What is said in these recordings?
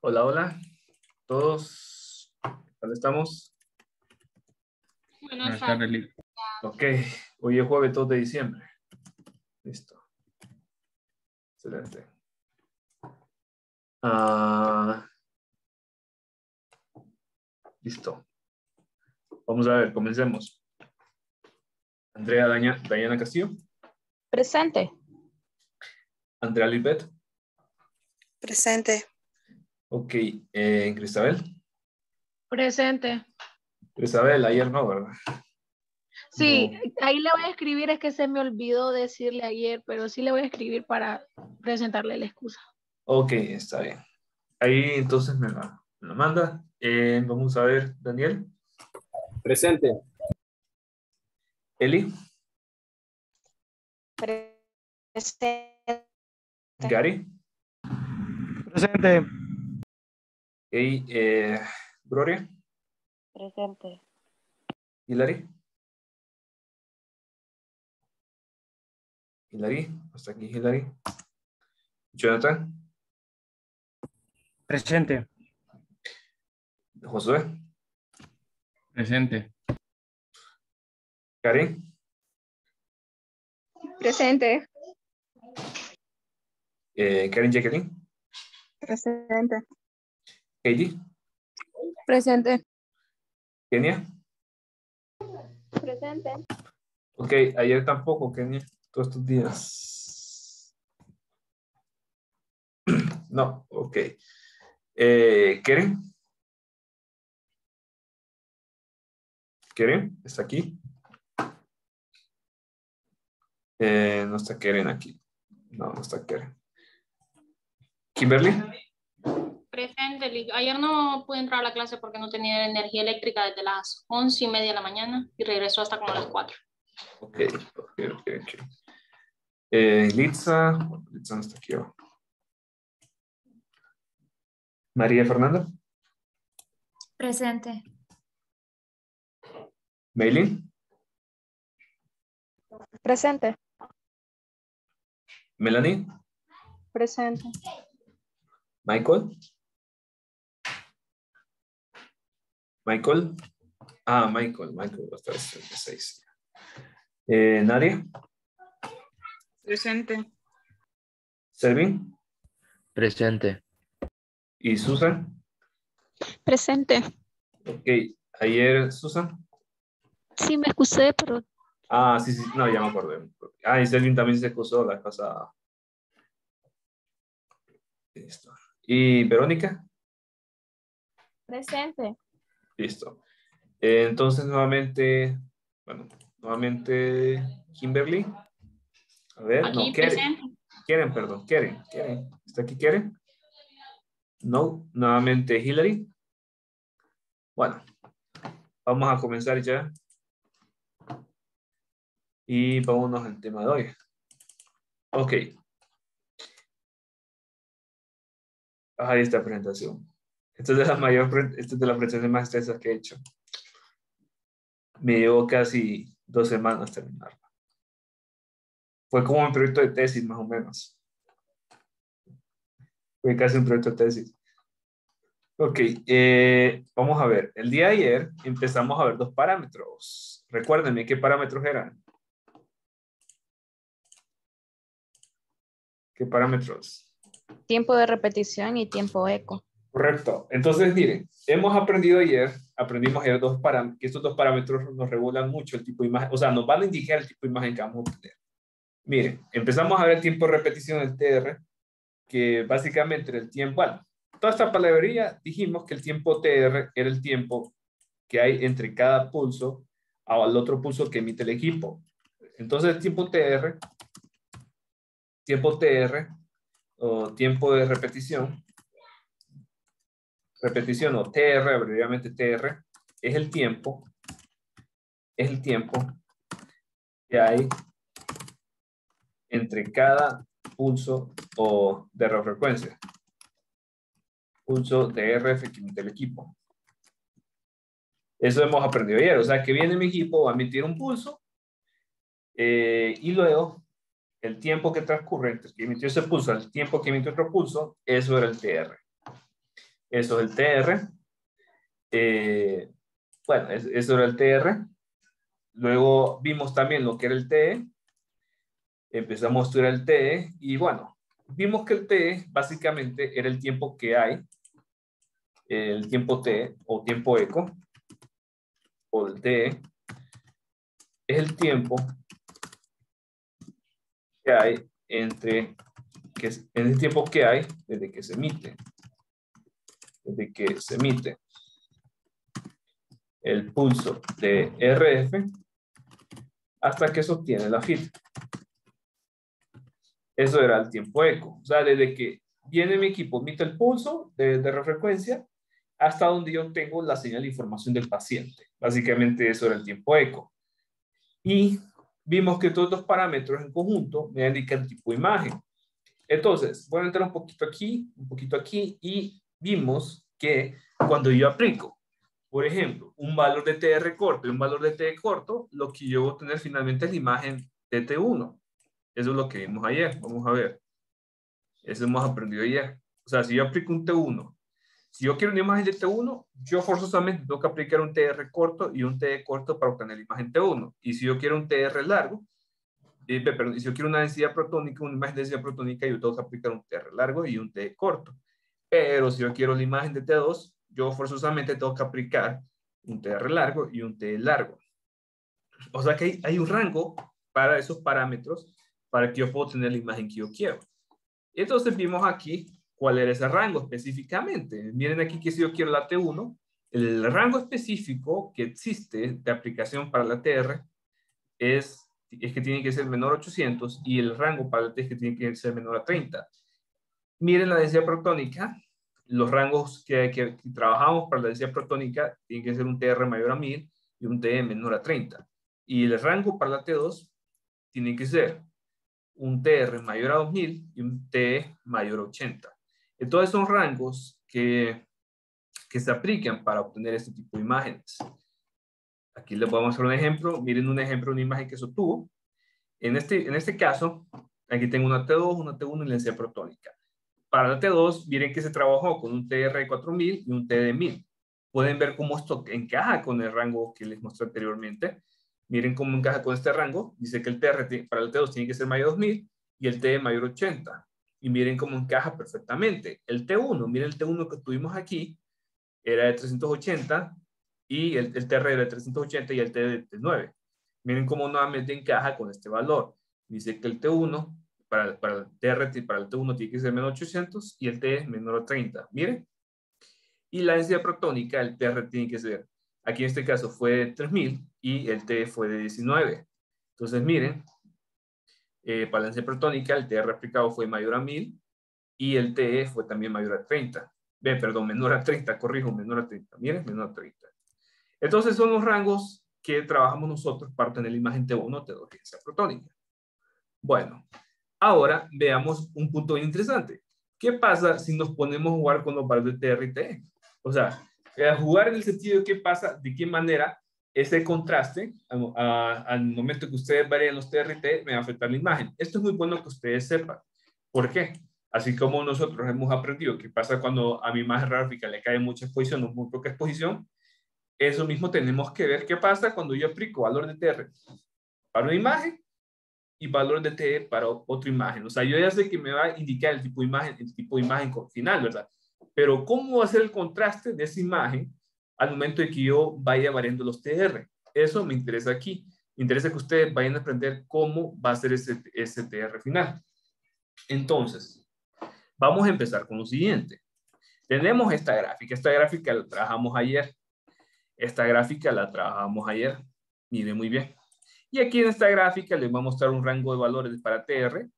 Hola, hola. Todos, ¿dónde estamos? Buenas tardes. Ok, hoy es jueves 2 de diciembre. Listo. Excelente. Ah, listo. Vamos a ver, comencemos. Andrea Daña- Dayana Castillo, Presente. Andrea Libet, Presente. Ok, eh, Cristabel. Presente. Cristabel, ayer no, ¿verdad? Sí, No. ahí le voy a escribir, es que se me olvidó decirle ayer, pero sí le voy a escribir para presentarle la excusa. Ok, está bien. Ahí entonces me la, me la manda. Eh, vamos a ver, Daniel, Presente. Eli, Presente. Gary, Presente. Ok, eh, Gloria, Presente. Hilary. Hilary, hasta aquí Hilary. Jonathan, Presente. Josué, Presente. Karen, Presente. eh, Karen Jacqueline, Presente. Presente. Kenia. Presente. Ok, ayer tampoco, Kenia, todos estos días. No, ok. Eh, Keren. Keren, ¿está aquí? Eh, no está Keren aquí. No, no está Keren. Kimberly. Presente. Ayer no pude entrar a la clase porque no tenía energía eléctrica desde las once y media de la mañana y regresó hasta como las 4. Ok, ok, ok, ok. Eh, Litza. Litza no está aquí. María Fernanda. Presente. Maylin. Presente. Melanie. Presente. Michael. Michael. Ah, Michael. Michael va a estar el 36. Eh, Nadia. Presente. Selvin. Presente. Y Susan. Presente. Ok. Ayer, Susan. Sí, me excusé, pero Ah, sí, sí. No, ya me acordé. Ah, y Selvin también se excusó la pasada. Listo. ¿Y Verónica? Presente. Listo. Eh, entonces, nuevamente, bueno, nuevamente, Kimberly. A ver, no, Aquí Keren. presente. Quieren, perdón, quieren, quieren. ¿Está aquí quieren? No, nuevamente Hillary. Bueno, vamos a comenzar ya. Y vámonos al tema de hoy. Ok. Ahí está la presentación. Esta es de la mayor, pre- esta es de las presentaciones más extensas que he hecho. Me llevó casi dos semanas terminarla. Fue como un proyecto de tesis, más o menos. Fue casi un proyecto de tesis. Ok, eh, vamos a ver. El día de ayer empezamos a ver dos parámetros. Recuérdenme qué parámetros eran. ¿Qué parámetros? tiempo de repetición y tiempo eco. Correcto. Entonces, miren, hemos aprendido ayer, aprendimos ayer dos parámetros, que estos dos parámetros nos regulan mucho el tipo de imagen, o sea, nos van a indicar el tipo de imagen que vamos a obtener. Miren, empezamos a ver el tiempo de repetición del TR, que básicamente el tiempo, bueno, toda esta palabrería dijimos que el tiempo TR era el tiempo que hay entre cada pulso al otro pulso que emite el equipo. Entonces, el tiempo TR, tiempo TR, o tiempo de repetición, repetición o TR, abreviadamente TR, es el tiempo, es el tiempo que hay entre cada pulso o de refrecuencia. Pulso de RF que emite equipo. Eso hemos aprendido ayer. O sea, que viene mi equipo, va a emitir un pulso eh, y luego el tiempo que transcurre entre que emitió ese pulso al tiempo que emitió otro pulso, eso era el TR. Eso es el TR. Eh, bueno, eso era el TR. Luego vimos también lo que era el TE. Empezamos a estudiar el TE y bueno, vimos que el TE básicamente era el tiempo que hay, el tiempo T o tiempo eco, o el TE, es el tiempo que hay entre, que, en el tiempo que hay desde que se emite, desde que se emite el pulso de RF hasta que se obtiene la FIT. Eso era el tiempo eco. O sea, desde que viene mi equipo, emite el pulso de, de refrecuencia hasta donde yo tengo la señal de información del paciente. Básicamente eso era el tiempo eco. Y vimos que todos los parámetros en conjunto me indican el tipo de imagen. Entonces, voy a entrar un poquito aquí, un poquito aquí, y vimos que cuando yo aplico, por ejemplo, un valor de TR corto y un valor de T corto, lo que yo voy a obtener finalmente es la imagen de T1. Eso es lo que vimos ayer. Vamos a ver. Eso hemos aprendido ayer. O sea, si yo aplico un T1, si yo quiero una imagen de T1, yo forzosamente tengo que aplicar un TR corto y un T corto para obtener la imagen T1. Y si yo quiero un TR largo, eh, perdón, y si yo quiero una densidad protónica, una imagen de densidad protónica, yo tengo que aplicar un TR largo y un T corto. Pero si yo quiero la imagen de T2, yo forzosamente tengo que aplicar un TR largo y un T largo. O sea que hay, un rango para esos parámetros para que yo pueda tener la imagen que yo quiero. Entonces vimos aquí cuál era ese rango específicamente. Miren aquí que si yo quiero la T1, el rango específico que existe de aplicación para la TR es, es que tiene que ser menor a 800 y el rango para la T es que tiene que ser menor a 30. Miren la densidad protónica, los rangos que, que, que trabajamos para la densidad protónica tienen que ser un TR mayor a 1000 y un TE menor a 30. Y el rango para la T2 tiene que ser un TR mayor a 2000 y un TE mayor a 80. Entonces son rangos que, que se aplican para obtener este tipo de imágenes. Aquí les podemos hacer un ejemplo. Miren un ejemplo una imagen que se obtuvo. En este, en este caso, aquí tengo una T2, una T1 y la densidad protónica. Para la T2, miren que se trabajó con un TR de 4000 y un T de 1000. Pueden ver cómo esto encaja con el rango que les mostré anteriormente. Miren cómo encaja con este rango. Dice que el TR para el T2 tiene que ser mayor a 2000 y el T mayor a 80. Y miren cómo encaja perfectamente. El T1, miren el T1 que tuvimos aquí, era de 380 y el, el TR era de 380 y el T de 9. Miren cómo nuevamente encaja con este valor. Dice que el T1 para, para el TR, para el T1 tiene que ser menos 800 y el T es menor a 30. Miren. Y la densidad protónica, el TR tiene que ser, aquí en este caso fue de 3000 y el T fue de 19. Entonces, miren, eh, para la densidad protónica, el TR aplicado fue mayor a 1000 y el TE fue también mayor a 30. Ve, perdón, menor a 30, corrijo, menor a 30. Miren, menor a 30. Entonces, son los rangos que trabajamos nosotros para tener la imagen T1, T2 y protónica. Bueno, ahora veamos un punto bien interesante. ¿Qué pasa si nos ponemos a jugar con los valores de TR y TE? O sea, jugar en el sentido de qué pasa, de qué manera ese contraste al momento que ustedes varían los TRT me va a afectar la imagen. Esto es muy bueno que ustedes sepan. ¿Por qué? Así como nosotros hemos aprendido qué pasa cuando a mi imagen gráfica le cae mucha exposición o muy poca exposición, eso mismo tenemos que ver qué pasa cuando yo aplico valor de TR para una imagen y valor de TE para otra imagen. O sea, yo ya sé que me va a indicar el tipo de imagen, el tipo de imagen final, ¿verdad? Pero ¿cómo va a ser el contraste de esa imagen al momento de que yo vaya variando los TR. Eso me interesa aquí. Me interesa que ustedes vayan a aprender cómo va a ser ese, ese TR final. Entonces, vamos a empezar con lo siguiente. Tenemos esta gráfica. Esta gráfica la trabajamos ayer. Esta gráfica la trabajamos ayer. Miren muy bien. Y aquí en esta gráfica les voy a mostrar un rango de valores para TR,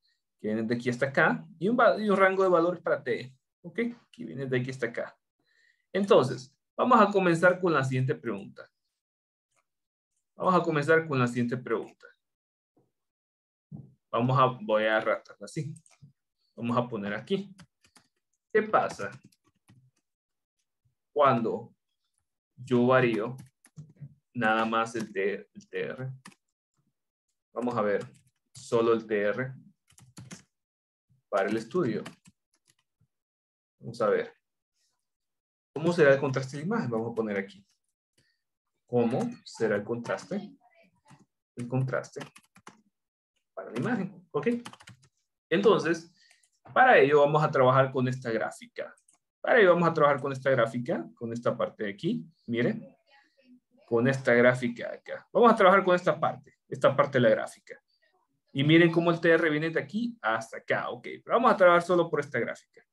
que viene de aquí hasta acá, y un, rango de valores para TE. ¿Ok? Que viene de aquí hasta acá. Entonces, Vamos a comenzar con la siguiente pregunta. Vamos a comenzar con la siguiente pregunta. Vamos a, voy a arrastrarla así. Vamos a poner aquí. ¿Qué pasa cuando yo varío nada más el, el TR? Vamos a ver solo el TR para el estudio. Vamos a ver. ¿Cómo será el contraste de la imagen? Vamos a poner aquí. ¿Cómo será el contraste? El contraste para la imagen. ¿Ok? Entonces, para ello vamos a trabajar con esta gráfica. Para ello vamos a trabajar con esta gráfica, con esta parte de aquí. Miren. Con esta gráfica acá. Vamos a trabajar con esta parte. Esta parte de la gráfica. Y miren cómo el TR viene de aquí hasta acá. Ok, pero vamos a trabajar solo por esta gráfica.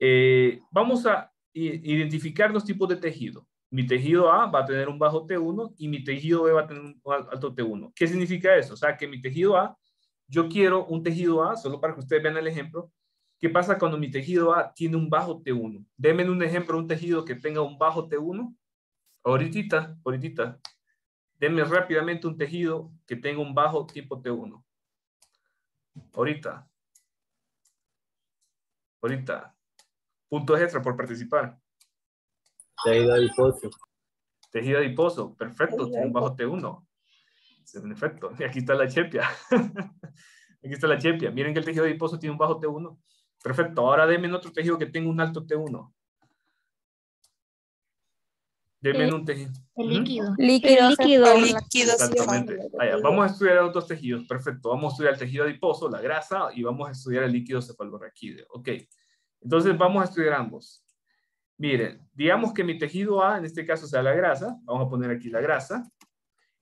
Eh, vamos a identificar dos tipos de tejido. Mi tejido A va a tener un bajo T1 y mi tejido B va a tener un alto T1. ¿Qué significa eso? O sea, que mi tejido A, yo quiero un tejido A, solo para que ustedes vean el ejemplo. ¿Qué pasa cuando mi tejido A tiene un bajo T1? Denme un ejemplo, un tejido que tenga un bajo T1. Ahorita, ahorita. Denme rápidamente un tejido que tenga un bajo tipo T1. Ahorita. Ahorita. Puntos extra por participar. Tejido adiposo. Tejido adiposo. Perfecto. Tiene un bajo T1. Perfecto. Y aquí está la chepia. aquí está la chepia. Miren que el tejido adiposo tiene un bajo T1. Perfecto. Ahora denme otro tejido que tenga un alto T1. Denme un tejido. El líquido. Líquido. líquido. El líquido Exactamente. Vaya, vamos a estudiar otros tejidos. Perfecto. Vamos a estudiar el tejido adiposo, la grasa, y vamos a estudiar el líquido cefalorraquídeo. Ok. Entonces vamos a estudiar ambos. Miren, digamos que mi tejido A, en este caso sea la grasa, vamos a poner aquí la grasa,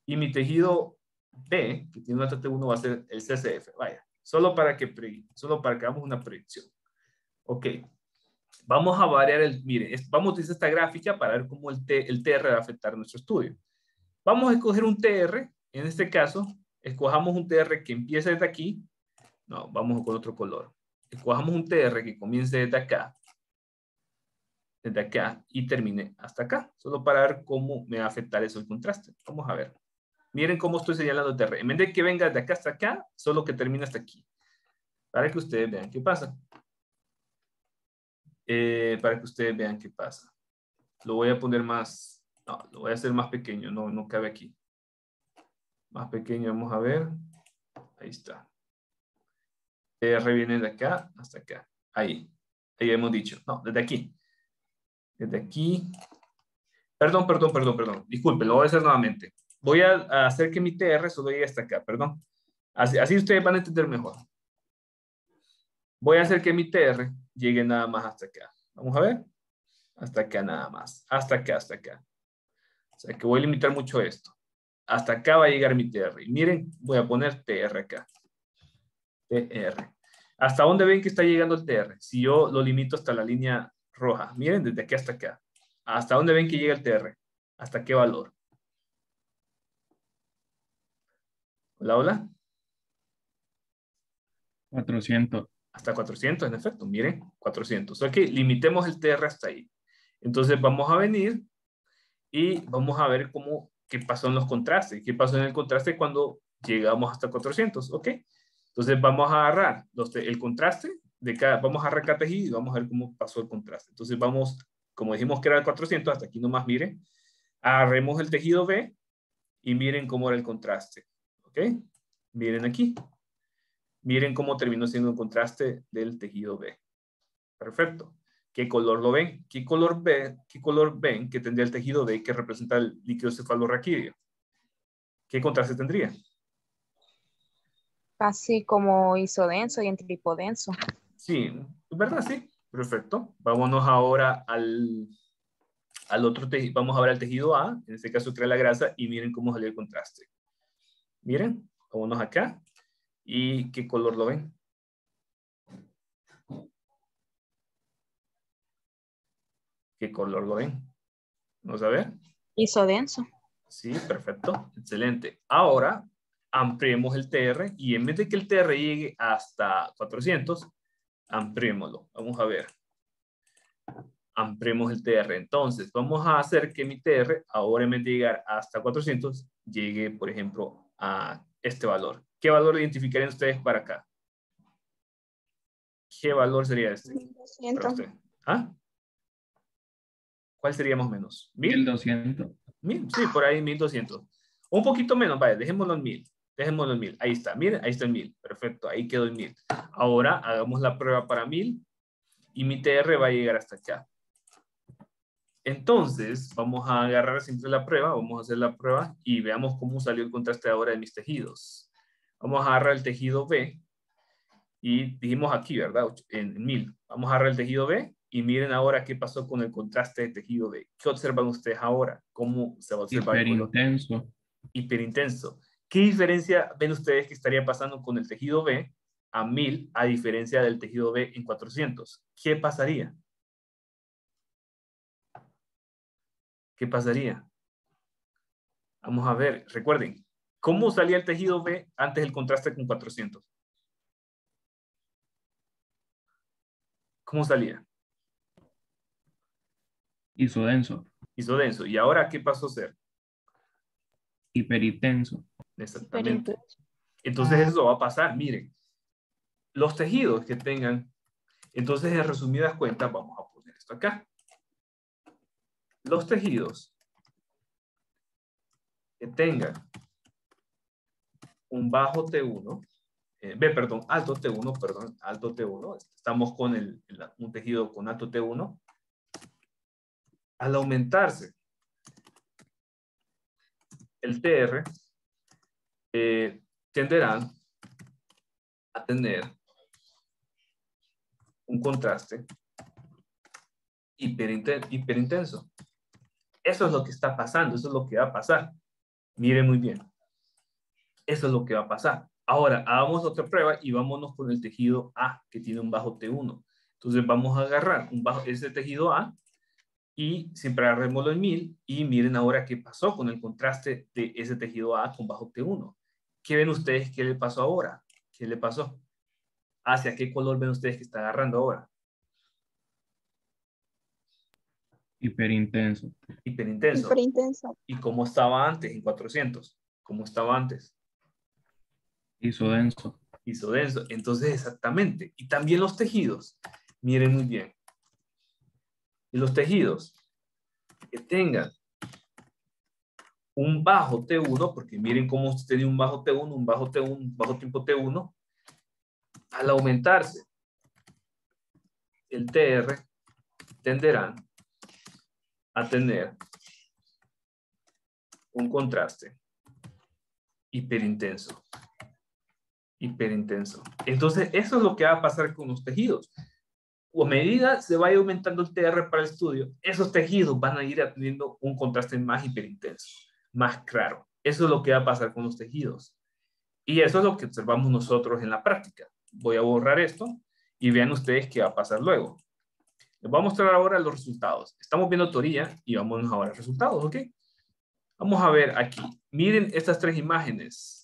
y mi tejido B, que tiene un T1, va a ser el CCF. Vaya, solo para que, solo para que hagamos una proyección. Ok, vamos a variar el, miren, vamos a utilizar esta gráfica para ver cómo el, T, el TR va a afectar nuestro estudio. Vamos a escoger un TR, en este caso, escojamos un TR que empiece desde aquí, no, vamos con otro color. Escojamos un TR que comience desde acá desde acá y termine hasta acá, solo para ver cómo me va a afectar eso el contraste. Vamos a ver. Miren cómo estoy señalando el TR. En vez de que venga de acá hasta acá, solo que termine hasta aquí. Para que ustedes vean qué pasa. Eh, para que ustedes vean qué pasa. Lo voy a poner más, no, lo voy a hacer más pequeño, no, no cabe aquí. Más pequeño, vamos a ver. Ahí está. TR viene de acá hasta acá. Ahí. Ahí hemos dicho. No, desde aquí desde aquí. Perdón, perdón, perdón, perdón. Disculpe, lo voy a hacer nuevamente. Voy a, hacer que mi TR solo llegue hasta acá, perdón. Así, así ustedes van a entender mejor. Voy a hacer que mi TR llegue nada más hasta acá. Vamos a ver. Hasta acá nada más. Hasta acá, hasta acá. O sea que voy a limitar mucho esto. Hasta acá va a llegar mi TR. Y miren, voy a poner TR acá. TR. ¿Hasta dónde ven que está llegando el TR? Si yo lo limito hasta la línea roja. Miren, desde aquí hasta acá. ¿Hasta dónde ven que llega el TR? ¿Hasta qué valor? Hola, hola. 400. Hasta 400, en efecto. Miren, 400. Ok, limitemos el TR hasta ahí. Entonces vamos a venir y vamos a ver cómo, qué pasó en los contrastes. ¿Qué pasó en el contraste cuando llegamos hasta 400? Ok. Entonces vamos a agarrar el contraste de cada, vamos a tejido y vamos a ver cómo pasó el contraste. Entonces vamos, como dijimos que era el 400, hasta aquí nomás miren, agarremos el tejido B y miren cómo era el contraste. ¿Ok? Miren aquí. Miren cómo terminó siendo el contraste del tejido B. Perfecto. ¿Qué color lo ven? ¿Qué color, ve, ¿Qué color ven que tendría el tejido B que representa el líquido cefalorraquídeo? ¿Qué contraste tendría? Casi como isodenso y entripodenso. Sí, ¿verdad? Sí, perfecto. Vámonos ahora al, al otro tejido, vamos a ver al tejido A, en este caso crea la grasa, y miren cómo salió el contraste. Miren, vámonos acá, y qué color lo ven. ¿Qué color lo ven? Vamos a ver. Isodenso. Sí, perfecto, excelente. Ahora ampliemos el TR y en vez de que el TR llegue hasta 400, ampliémoslo. Vamos a ver. Ampliemos el TR. Entonces, vamos a hacer que mi TR, ahora en vez de llegar hasta 400, llegue, por ejemplo, a este valor. ¿Qué valor identificarían ustedes para acá? ¿Qué valor sería este? 1200. ¿Ah? ¿Cuál sería más o menos? ¿Mil? 1200. ¿Mil? Sí, por ahí 1200. Un poquito menos, vaya, dejémoslo en 1000. Dejémoslo en 1000. Ahí está, miren, ahí está el 1000. Perfecto, ahí quedó el 1000. Ahora hagamos la prueba para 1000 y mi TR va a llegar hasta acá. Entonces, vamos a agarrar siempre la prueba, vamos a hacer la prueba y veamos cómo salió el contraste ahora de mis tejidos. Vamos a agarrar el tejido B y dijimos aquí, ¿verdad? En, en 1000. Vamos a agarrar el tejido B y miren ahora qué pasó con el contraste de tejido B. ¿Qué observan ustedes ahora? ¿Cómo se va a observar? Hiperintenso. hiperintenso. ¿Qué diferencia ven ustedes que estaría pasando con el tejido B a 1000 a diferencia del tejido B en 400? ¿Qué pasaría? ¿Qué pasaría? Vamos a ver, recuerden, ¿cómo salía el tejido B antes del contraste con 400? ¿Cómo salía? Isodenso. Hizo denso. ¿Y ahora qué pasó a ser? Hiperintenso. Exactamente. Entonces eso va a pasar, miren. Los tejidos que tengan, entonces en resumidas cuentas, vamos a poner esto acá. Los tejidos que tengan un bajo T1, eh, B, perdón, alto T1, perdón, alto T1, estamos con el, el- un tejido con alto T1, al aumentarse el TR, eh, tenderán a tener un contraste hiperinten- hiperintenso. Eso es lo que está pasando, eso es lo que va a pasar. Miren muy bien. Eso es lo que va a pasar. Ahora, hagamos otra prueba y vámonos con el tejido A, que tiene un bajo T1. Entonces vamos a agarrar un bajo, ese tejido A y siempre agarrémoslo en 1000 y miren ahora qué pasó con el contraste de ese tejido A con bajo T1. ¿Qué ven ustedes que le pasó ahora? ¿Qué le pasó? ¿Hacia qué color ven ustedes que está agarrando ahora? Hiperintenso. Hiperintenso. Hiperintenso. ¿Y cómo estaba antes en 400? ¿Cómo estaba antes? Isodenso. Isodenso. Entonces, exactamente. Y también los tejidos. Miren muy bien. Y los tejidos que tengan un bajo T1, porque miren cómo usted tiene un bajo T1, un bajo T1, un bajo tiempo T1, al aumentarse el TR, tenderán a tener un contraste hiperintenso. Hiperintenso. Entonces, eso es lo que va a pasar con los tejidos. O a medida se vaya aumentando el TR para el estudio, esos tejidos van a ir teniendo un contraste más hiperintenso, más claro. Eso es lo que va a pasar con los tejidos. Y eso es lo que observamos nosotros en la práctica. Voy a borrar esto y vean ustedes qué va a pasar luego. Les voy a mostrar ahora los resultados. Estamos viendo teoría y vamos ahora a resultados, ¿ok? Vamos a ver aquí. Miren estas tres imágenes.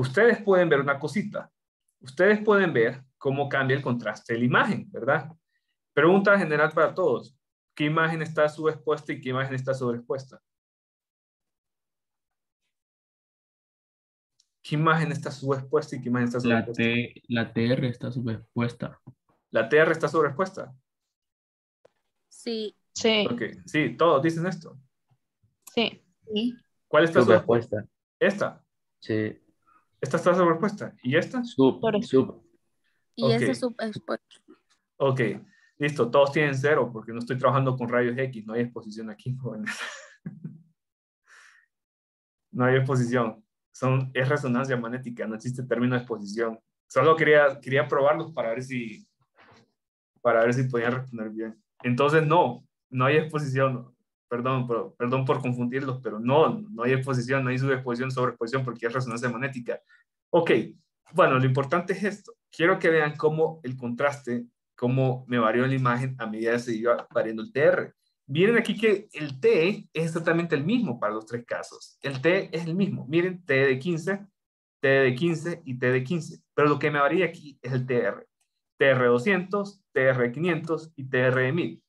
Ustedes pueden ver una cosita. Ustedes pueden ver cómo cambia el contraste de la imagen, ¿verdad? Pregunta general para todos. ¿Qué imagen está subexpuesta y qué imagen está sobreexpuesta? ¿Qué imagen está subexpuesta y qué imagen está La, sobreexpuesta? T, la TR está subexpuesta. ¿La TR está sobreexpuesta? Sí. Sí, Ok, sí, todos dicen esto. sí. ¿Cuál está? Superpuesta. Esta. Sí. Esta está sobreexpuesta. ¿Y esta? Sub. Por- Sub. Y Ok. ese sub Ok, listo, todos tienen cero porque no estoy trabajando con rayos X, no hay exposición aquí, jóvenes. no hay exposición, Son, es resonancia magnética, no existe término de exposición. Solo quería, quería probarlos para ver si, para ver si podían responder bien. Entonces, no, no hay exposición. Perdón, pero- perdón por confundirlos, pero no, no hay exposición, no hay subexposición, sobreexposición porque es resonancia magnética. Ok, bueno, lo importante es esto. Quiero que vean cómo el contraste, cómo me varió la imagen a medida que se iba variando el TR. Miren aquí que el T es exactamente el mismo para los tres casos. El T es el mismo. Miren, T de 15, T de 15 y T de 15. Pero lo que me varía aquí es el TR. TR 200, TR 500 y TR de 1000.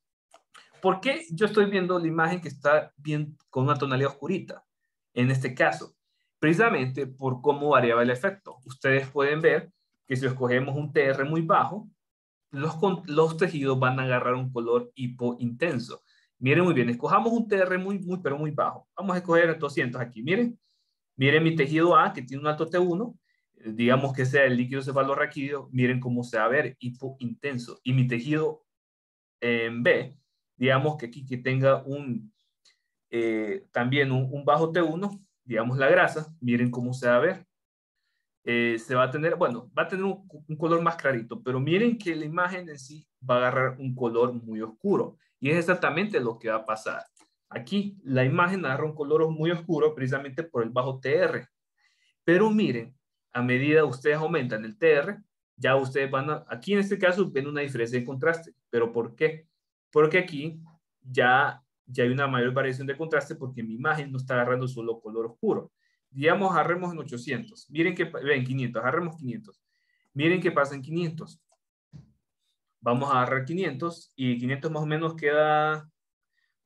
¿Por qué yo estoy viendo la imagen que está bien con una tonalidad oscurita? En este caso, precisamente por cómo variaba el efecto. Ustedes pueden ver que si escogemos un TR muy bajo, los, los tejidos van a agarrar un color hipointenso. Miren muy bien, escojamos un TR muy, muy, pero muy bajo. Vamos a escoger el 200 aquí. Miren, miren mi tejido A que tiene un alto T1, eh, digamos que sea el líquido cefalorraquídeo, miren cómo se va a ver hipointenso. Y mi tejido en B, digamos que aquí que tenga un, eh, también un, un bajo T1, digamos la grasa, miren cómo se va a ver. Eh, se va a tener, bueno, va a tener un, un, color más clarito, pero miren que la imagen en sí va a agarrar un color muy oscuro. Y es exactamente lo que va a pasar. Aquí la imagen agarra un color muy oscuro precisamente por el bajo TR. Pero miren, a medida ustedes aumentan el TR, ya ustedes van a, aquí en este caso ven una diferencia de contraste. ¿Pero por qué? Porque aquí ya, ya hay una mayor variación de contraste porque mi imagen no está agarrando solo color oscuro digamos, agarremos en 800. Miren que, ven, 500, agarremos 500. Miren qué pasa en 500. Vamos a agarrar 500 y 500 más o menos queda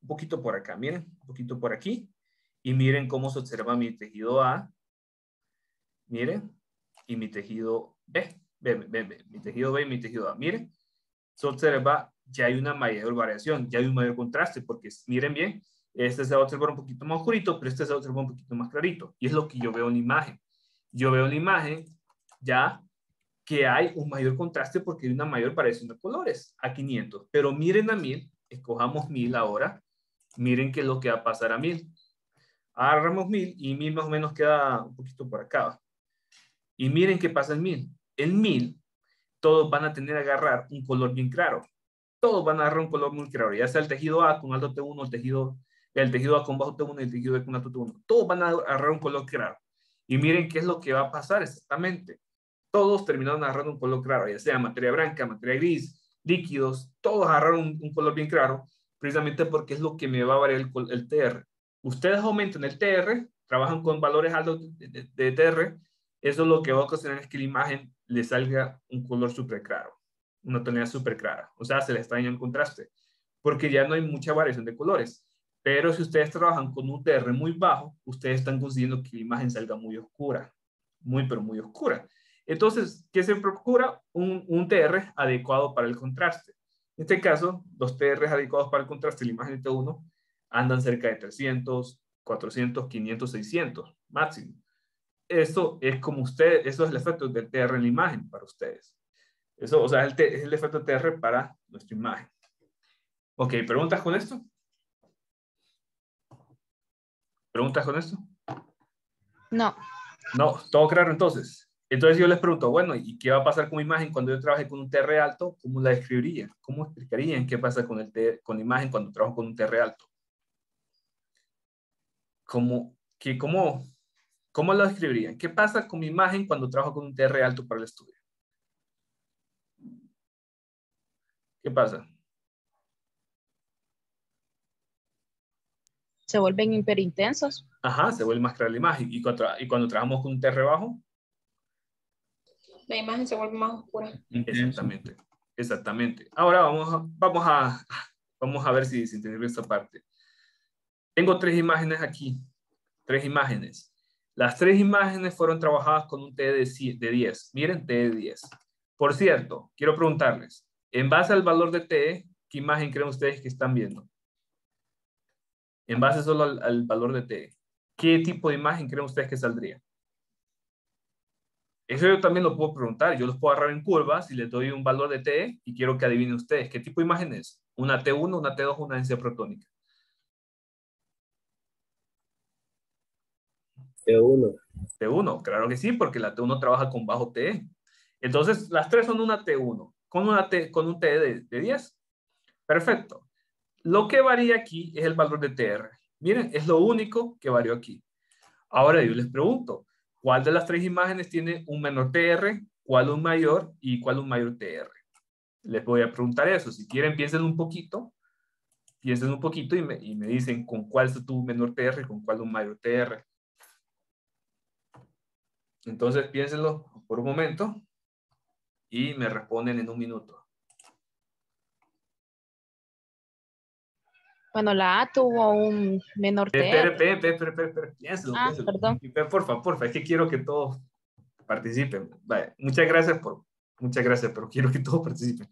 un poquito por acá. Miren, un poquito por aquí. Y miren cómo se observa mi tejido A. Miren. Y mi tejido B. Ven, ven, ven. Mi tejido B y mi tejido A. Miren. Se observa, ya hay una mayor variación, ya hay un mayor contraste, porque miren bien, este se va a observar un poquito más oscurito, pero este se va a observar un poquito más clarito. Y es lo que yo veo en la imagen. Yo veo en la imagen ya que hay un mayor contraste porque hay una mayor variación de colores a 500. Pero miren a 1000, escojamos 1000 ahora. Miren qué es lo que va a pasar a 1000. Agarramos 1000 y 1000 más o menos queda un poquito por acá. Y miren qué pasa en 1000. En 1000 todos van a tener a agarrar un color bien claro. Todos van a agarrar un color muy claro, ya sea el tejido A con alto T1, el tejido el tejido A con bajo T1 y el tejido B con alto T1. Todos van a agarrar un color claro. Y miren qué es lo que va a pasar exactamente. Todos terminaron agarrando un color claro, ya sea materia blanca, materia gris, líquidos, todos agarraron un, un color bien claro, precisamente porque es lo que me va a variar el, el TR. Ustedes aumentan el TR, trabajan con valores altos de, de, de TR, eso lo que va a ocasionar es que la imagen le salga un color súper claro, una tonalidad súper clara. O sea, se le está dañando el contraste, porque ya no hay mucha variación de colores. Pero si ustedes trabajan con un TR muy bajo, ustedes están consiguiendo que la imagen salga muy oscura, muy pero muy oscura. Entonces, ¿qué se procura? Un, un TR adecuado para el contraste. En este caso, los TR adecuados para el contraste de la imagen de T1 andan cerca de 300, 400, 500, 600 máximo. Eso es como usted, eso es el efecto del TR en la imagen para ustedes. Eso, o sea, es el, es el efecto TR para nuestra imagen. Ok, ¿preguntas con esto? ¿Preguntas con esto? No. No, todo claro entonces. Entonces yo les pregunto, bueno, ¿y qué va a pasar con mi imagen cuando yo trabaje con un TR alto? ¿Cómo la describiría? ¿Cómo explicarían qué pasa con, el TR, con la imagen cuando trabajo con un TR alto? ¿Cómo, qué, cómo, ¿Cómo lo describirían? ¿Qué pasa con mi imagen cuando trabajo con un TR alto para el estudio? ¿Qué pasa? Se vuelven hiperintensos. Ajá, se vuelve más clara la imagen. ¿Y cuando, y cuando trabajamos con un TR bajo? La imagen se vuelve más oscura. Exactamente. Exactamente. Ahora vamos a, vamos a, vamos a ver si, si entendieron esta parte. Tengo tres imágenes aquí. Tres imágenes. Las tres imágenes fueron trabajadas con un T de, de 10. Miren, T de 10. Por cierto, quiero preguntarles, en base al valor de T, ¿qué imagen creen ustedes que están viendo? En base solo al, al valor de T, ¿qué tipo de imagen creen ustedes que saldría? Eso yo también lo puedo preguntar. Yo los puedo agarrar en curvas y les doy un valor de T y quiero que adivinen ustedes. ¿Qué tipo de imagen es? ¿Una T1, una T2, una densidad protónica? T1. T1, claro que sí, porque la T1 trabaja con bajo T. Entonces, las tres son una T1, con, T, con un T de, de 10. Perfecto. Lo que varía aquí es el valor de TR. Miren, es lo único que varió aquí. Ahora yo les pregunto, ¿cuál de las tres imágenes tiene un menor TR, cuál un mayor y cuál un mayor TR? Les voy a preguntar eso. Si quieren, piensen un poquito. Piensen un poquito y me, y me dicen con cuál es tu menor TR y con cuál un mayor TR. Entonces piénsenlo por un momento y me responden en un minuto. Bueno, la A tuvo un menor espera, espera, espera, piénselo, Ah, piénselo. perdón. Porfa, porfa, es que quiero que todos participen. Vale, muchas gracias por, muchas gracias, pero quiero que todos participen.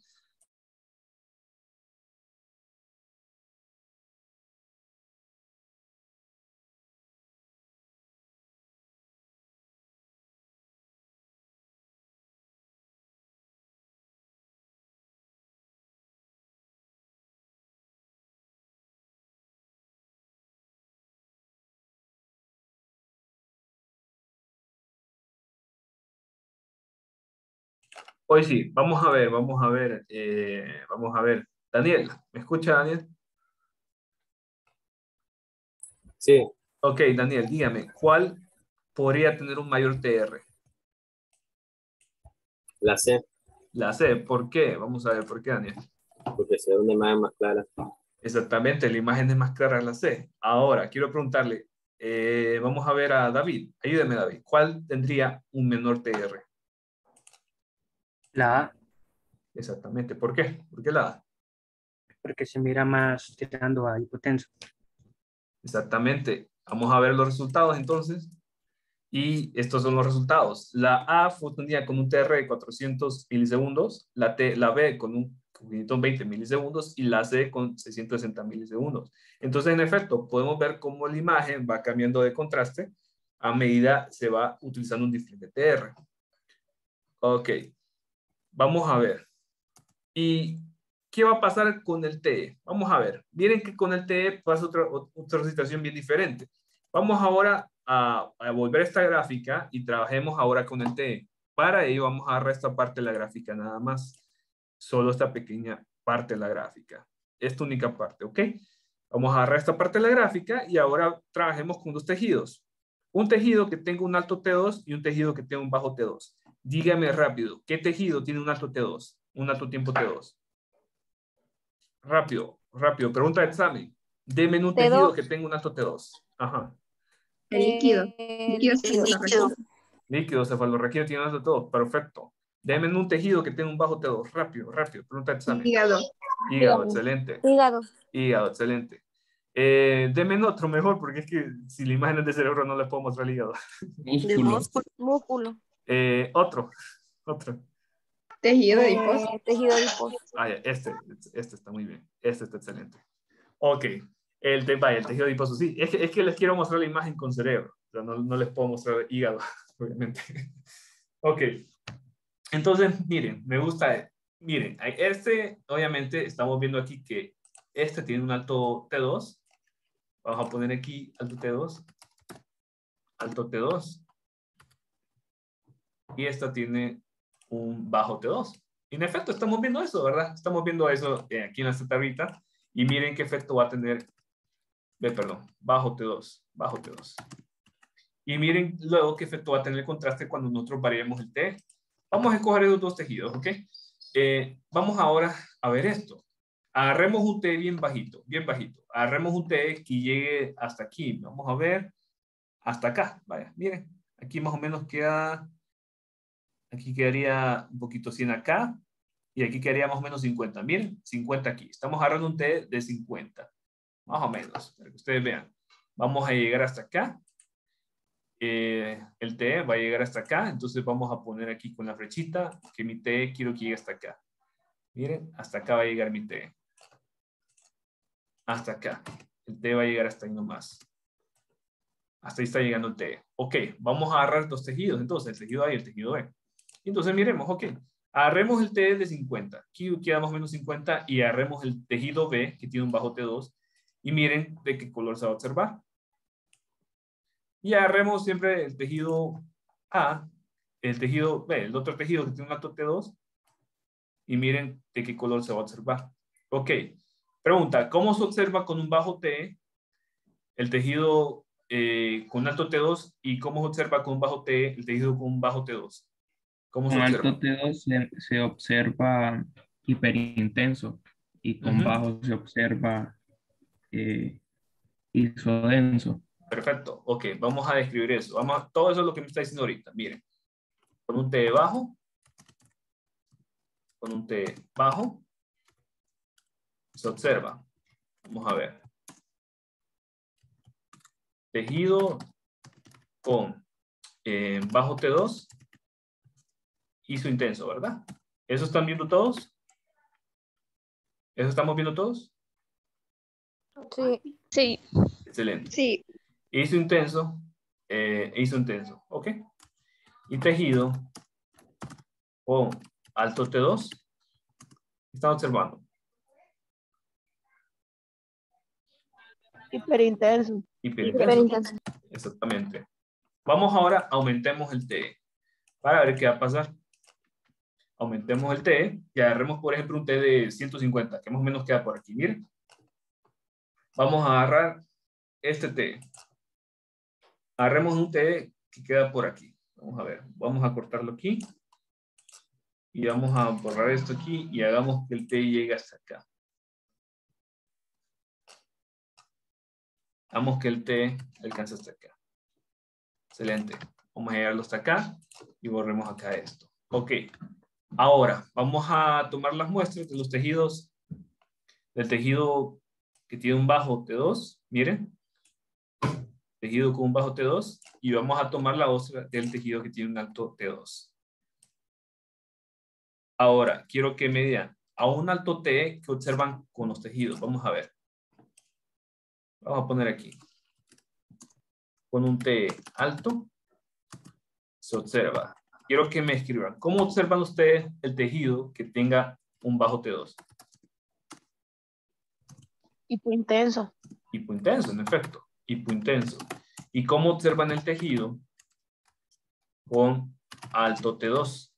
Hoy sí, vamos a ver, vamos a ver, eh, vamos a ver. Daniel, ¿me escucha Daniel? Sí, Ok, Daniel, dígame, ¿cuál podría tener un mayor TR? la C, La C, ¿por qué? Vamos a ver, ¿por qué, Daniel? porque se ve una imagen más clara. Exactamente, la imagen es más clara en la C. Ahora, quiero preguntarle, eh, vamos a ver a David. Ayúdeme, David. ¿Cuál tendría un menor TR? La A, Exactamente, ¿por qué? ¿Por qué la A? porque se mira más tirando a hipotenso. Exactamente. Vamos a ver los resultados entonces. Y estos son los resultados. La A fue atendida con un TR de 400 milisegundos, la, T, la B con un con 520 milisegundos y la C con 660 milisegundos. Entonces, en efecto, podemos ver cómo la imagen va cambiando de contraste a medida se va utilizando un diferente TR. Ok. Vamos a ver. ¿Y qué va a pasar con el TE? Vamos a ver. Miren que con el TE pasa otra, otra situación bien diferente. Vamos ahora a, a volver a esta gráfica y trabajemos ahora con el TE. Para ello vamos a agarrar esta parte de la gráfica nada más. Solo esta pequeña parte de la gráfica. Esta única parte, ¿ok? Vamos a agarrar esta parte de la gráfica y ahora trabajemos con dos tejidos. Un tejido que tenga un alto T2 y un tejido que tenga un bajo T2. Dígame rápido, ¿qué tejido tiene un alto T2? Un alto tiempo T2. Rápido, rápido. Pregunta de examen. Deme un tejido T2. que tenga un alto T2. Ajá. El líquido. Eh, Líquido cefalorraquídeo. Líquido cefalorraquídeo tiene un alto T2. Perfecto. Deme un tejido que tenga un bajo T2. Rápido, rápido. Pregunta de examen. Hígado. Hígado, excelente. Hígado. Hígado, excelente. Eh, deme en otro mejor, porque es que si la imagen es de cerebro no les puedo mostrar el hígado. Músculo. Músculo. Eh, otro, otro. Tejido adiposo. Eh, tejido adiposo. Ah, este, este está muy bien. Este está excelente. Ok. El, te- vaya, el tejido adiposo, sí. Es que, es que les quiero mostrar la imagen con cerebro. O sea, no, no les puedo mostrar hígado, obviamente. Ok. Entonces, miren, me gusta. Miren, este, obviamente, estamos viendo aquí que este tiene un alto T2. Vamos a poner aquí alto T2. Alto T2. Y esta tiene un bajo T2. Y en efecto, estamos viendo eso, ¿verdad? Estamos viendo eso eh, aquí en esta tablita. Y miren qué efecto va a tener. Ve, perdón, bajo T2, bajo T2. Y miren luego qué efecto va a tener el contraste cuando nosotros variemos el T. Vamos a escoger esos dos tejidos, ¿ok? Eh, vamos ahora a ver esto. Agarremos un T bien bajito, bien bajito. Agarremos un T que llegue hasta aquí. Vamos a ver hasta acá. Vaya, miren. Aquí más o menos queda, aquí quedaría un poquito 100 acá. Y aquí quedaría más o menos 50. Miren, 50 aquí. Estamos agarrando un T de 50. Más o menos, para que ustedes vean. Vamos a llegar hasta acá. Eh, el T va a llegar hasta acá. Entonces vamos a poner aquí con la flechita que mi T quiero que llegue hasta acá. Miren, hasta acá va a llegar mi T. Hasta acá. El T va a llegar hasta ahí nomás. Hasta ahí está llegando el T. Ok, vamos a agarrar dos tejidos. Entonces, el tejido A y el tejido B. Entonces, miremos, ok. Agarremos el T de 50. Aquí queda más o menos 50 y agarremos el tejido B, que tiene un bajo T2. Y miren de qué color se va a observar. Y agarremos siempre el tejido A, el tejido B, el otro tejido que tiene un alto T2. Y miren de qué color se va a observar. Ok. Pregunta, ¿cómo se observa con un bajo T el tejido eh, con alto T2 y cómo se observa con un bajo T el tejido con un bajo T2? ¿Cómo se Con observa? alto T2 se, se observa hiperintenso y con bajo se observa eh, isodenso. Perfecto. Ok, vamos a describir eso. Vamos a- todo eso es lo que me está diciendo ahorita. Miren, con un T bajo, con un T bajo, se observa. Vamos a ver. Tejido con eh, bajo T2 hizo intenso, ¿verdad? ¿Eso están viendo todos? ¿Eso estamos viendo todos? Sí. Sí. Excelente. Sí. hizo intenso, eh, hizo intenso, ¿ok? Y tejido con alto T2, están observando. Hiperintenso. Hiperintenso. Hiperintenso. Exactamente. Vamos ahora, aumentemos el T para ver qué va a pasar. Aumentemos el T y agarremos, por ejemplo, un T de 150, que más o menos queda por aquí. Miren. Vamos a agarrar este T. Agarremos un T que queda por aquí. Vamos a ver. Vamos a cortarlo aquí. Y vamos a borrar esto aquí y hagamos que el T llegue hasta acá. Hagamos que el T alcance hasta acá. Excelente. Vamos a llegarlo hasta acá y borremos acá esto. Ok. Ahora, vamos a tomar las muestras de los tejidos, del tejido que tiene un bajo T2. Miren. Tejido con un bajo T2. Y vamos a tomar la otra del tejido que tiene un alto T2. Ahora, quiero que me digan a un alto T que observan con los tejidos. Vamos a ver. Vamos a poner aquí. Con un T alto, se observa. Quiero que me escriban. ¿Cómo observan ustedes el tejido que tenga un bajo T2? Hipointenso. Hipointenso, en efecto. Hipointenso. ¿Y cómo observan el tejido con alto T2?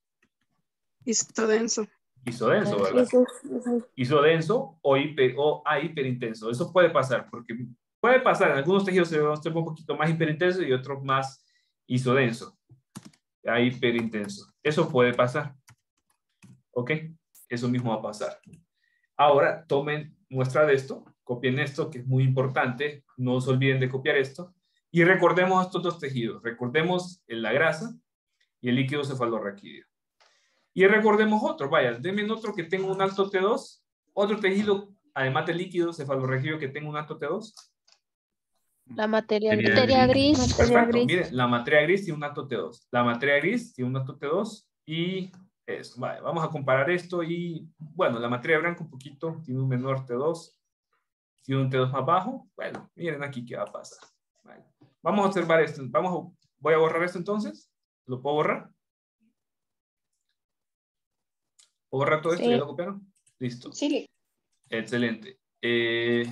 Isodenso. Isodenso, ¿verdad? Isodenso o, hiper, o a hiperintenso. Eso puede pasar, porque puede pasar. En algunos tejidos se observa un poquito más hiperintenso y otros más isodenso. A hiperintenso. Eso puede pasar. ¿Ok? Eso mismo va a pasar. Ahora, tomen muestra de esto, copien esto, que es muy importante. No se olviden de copiar esto. Y recordemos estos dos tejidos. Recordemos la grasa y el líquido cefalorraquídeo. Y recordemos otro, vaya, denme otro que tenga un alto T2, otro tejido, además del líquido cefalorraquídeo que tenga un alto T2. La materia, Materia materia gris. gris. Perfecto, miren, la materia gris tiene un alto T2. La materia gris tiene un alto T2 y eso, vale, vamos a comparar esto y, bueno, la materia blanca un poquito, tiene un menor T2, tiene un T2 más bajo. Bueno, miren aquí qué va a pasar. Vale. Vamos a observar esto. Vamos a, voy a borrar esto entonces. ¿Lo puedo borrar? ¿Puedo borrar todo esto? Sí. ¿Ya lo copiaron? Listo. Sí. Excelente. Eh,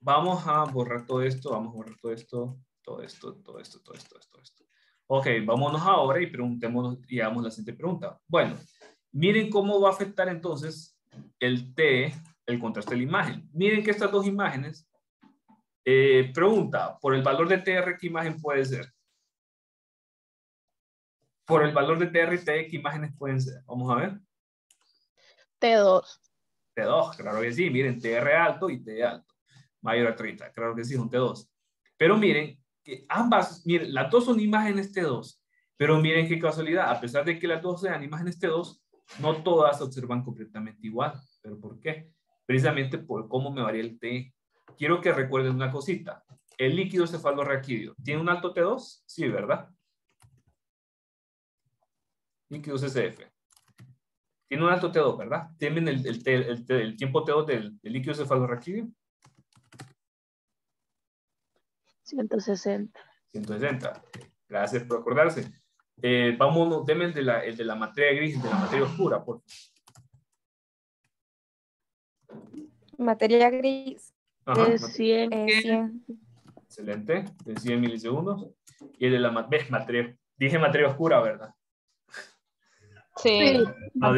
vamos a borrar todo esto, vamos a borrar todo esto, todo esto, todo esto, todo esto, todo esto. Ok, vámonos ahora y preguntémonos y hagamos la siguiente pregunta. Bueno, miren cómo va a afectar entonces el T, el contraste de la imagen. Miren que estas dos imágenes, eh, pregunta, por el valor de TR, ¿qué imagen puede ser? Por el valor de TR y T, ¿qué imágenes pueden ser? Vamos a ver. T2. T2, claro que sí, miren, TR alto y T alto, mayor a 30, claro que sí, es un T2. Pero miren, que ambas, miren, las dos son imágenes T2, pero miren qué casualidad, a pesar de que las dos sean imágenes T2, no todas se observan completamente igual. ¿Pero por qué? Precisamente por cómo me varía el T. Quiero que recuerden una cosita. El líquido cefalorraquídeo, ¿tiene un alto T2? Sí, ¿verdad? Líquido CCF. Tiene un alto T2, ¿verdad? ¿Tienen el, tiempo T2 del, del líquido cefalorraquídeo? 160. 160. Gracias por acordarse. Eh, vámonos, denme el de, la, el de la materia gris y de la materia oscura, por favor. Materia gris, Ajá, De ma- 100. eh, 100. excelente. De 100 milisegundos. Y el de la ves, materia, dije materia oscura, ¿verdad? Sí, No,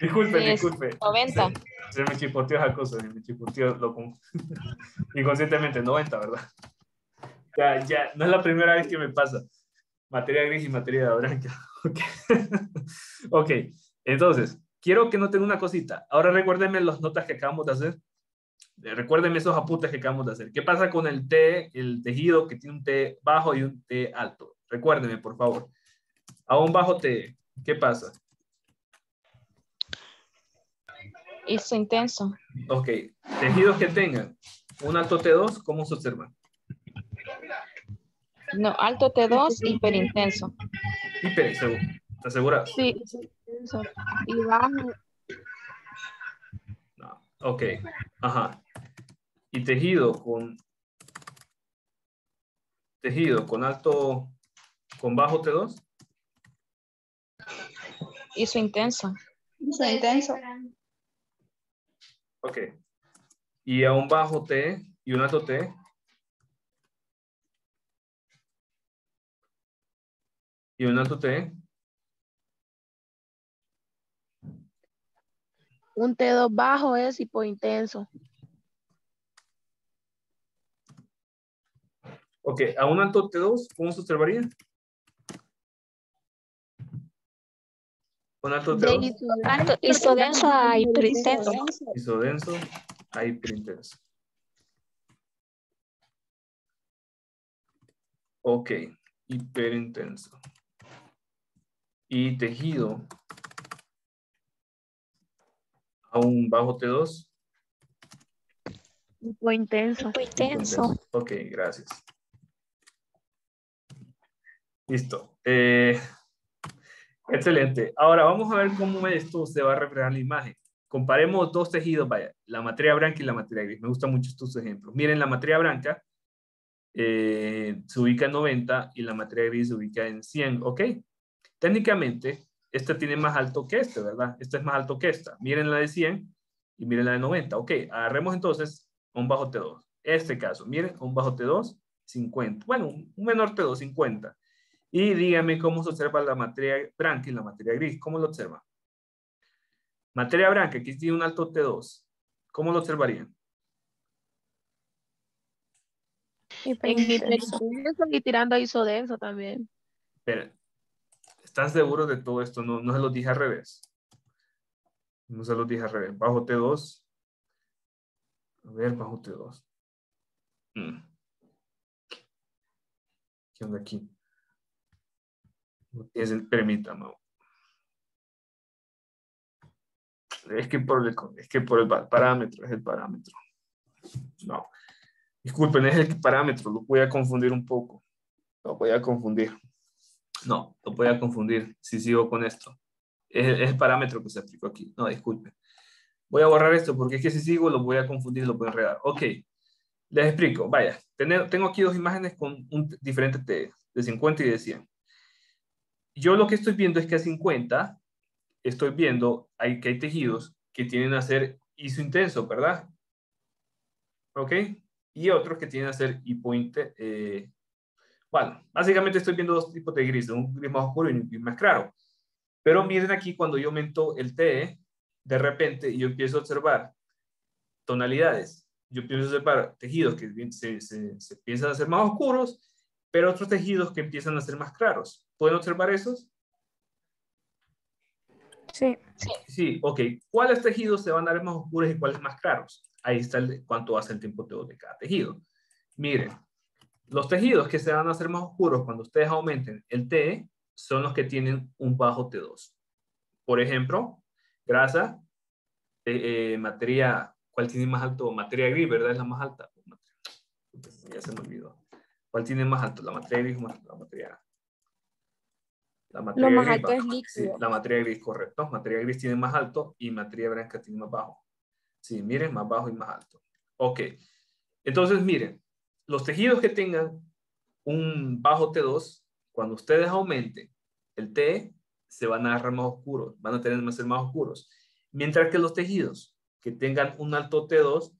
disculpen, Sí, es disculpen. 90. Se me chipoteó esa cosa, se me chipoteó lo con... inconscientemente, 90, ¿verdad? Ya, ya, no es la primera vez que me pasa. Materia gris y materia blanca. Ok, Ok, entonces, quiero que noten una cosita. Ahora recuérdenme las notas que acabamos de hacer. Eh, Recuérdenme esos apuntes que acabamos de hacer. ¿Qué pasa con el T, el tejido que tiene un T bajo y un T alto? Recuérdenme, por favor. A un bajo T, ¿qué pasa? Hizo intenso. Ok, tejidos que tengan un alto T2, ¿cómo se observan? No, alto T2, hiperintenso. Hiper, seguro. ¿Estás segura? Sí, hipointenso. Y bajo. No. Ok, ajá. Y tejido con tejido con alto, con bajo T2, Hizo intenso. Hizo intenso. Ok. Y a un bajo T y un alto T. Y un alto T. Un T2 bajo es hipointenso. Ok, a un alto T2, ¿cómo se observaría? Un alto De T2, isodenso. Alto, isodenso a hiperintenso. isodenso a hiperintenso. Ok, hiperintenso. Y tejido a un bajo T2. Hipointenso. Hipointenso. Ok, gracias. Listo. Eh, excelente. Ahora vamos a ver cómo esto se va a reflejar en la imagen. Comparemos dos tejidos, vaya, la materia blanca y la materia gris. Me gustan mucho estos ejemplos. Miren, la materia blanca eh, se ubica en 90 y la materia gris se ubica en 100, ¿ok? Técnicamente, esta tiene más alto que este, ¿verdad? Esta es más alto que esta. Miren la de 100 y miren la de 90. Ok, agarremos entonces un bajo T2. Este caso, miren, un bajo T2, 50. Bueno, un menor T2, 50. Y dígame cómo se observa la materia blanca y la materia gris. ¿Cómo lo observa? Materia blanca, aquí tiene un alto T2. ¿Cómo lo observarían? Hiperintenso y tirando a isodenso también. Espera, ¿están seguros de todo esto? No, no se los dije al revés. No se los dije al revés. Bajo T2. A ver, bajo T2. Mm. ¿Qué onda aquí? Tiene sen- Permítame. Es que por el, es que por el pa- parámetro, es el parámetro. No. Disculpen, es el parámetro, lo voy a confundir un poco. Lo voy a confundir. No, lo voy a confundir si sigo con esto. Es, el- es el parámetro que se aplicó aquí. No, disculpen. Voy a borrar esto porque es que si sigo lo voy a confundir, lo voy a enredar. Ok, les explico. Vaya, tengo aquí dos imágenes con un diferente T, de 50 y de 100. Yo lo que estoy viendo es que a 50 estoy viendo hay, que hay tejidos que tienen a ser isointenso, ¿verdad? ¿Ok? Y otros que tienen a ser hipointenso. bueno, básicamente estoy viendo dos tipos de gris, un gris más oscuro y un gris más claro. Pero miren aquí cuando yo aumento el T, de repente yo empiezo a observar tonalidades. Yo empiezo a observar tejidos que se, se, se empiezan a hacer más oscuros, pero otros tejidos que empiezan a ser más claros. ¿Pueden observar esos? Sí. Sí, ok. ¿Cuáles tejidos se van a ver más oscuros y cuáles más claros? Ahí está el, cuánto hace el tiempo de cada tejido. Miren, los tejidos que se van a hacer más oscuros cuando ustedes aumenten el T son los que tienen un bajo T2. Por ejemplo, grasa, eh, eh, materia, ¿cuál tiene más alto? Materia gris, ¿verdad? Es la más alta. Ya se me olvidó. ¿Cuál tiene más alto? La materia gris o la materia la materia más gris alto es sí, líquido. la materia gris, correcto. Materia gris tiene más alto y materia blanca tiene más bajo. Sí, miren, más bajo y más alto. Ok. Entonces, miren, los tejidos que tengan un bajo T2, cuando ustedes aumenten el T, se van a agarrar más oscuros, van a tener que ser más oscuros. Mientras que los tejidos que tengan un alto T2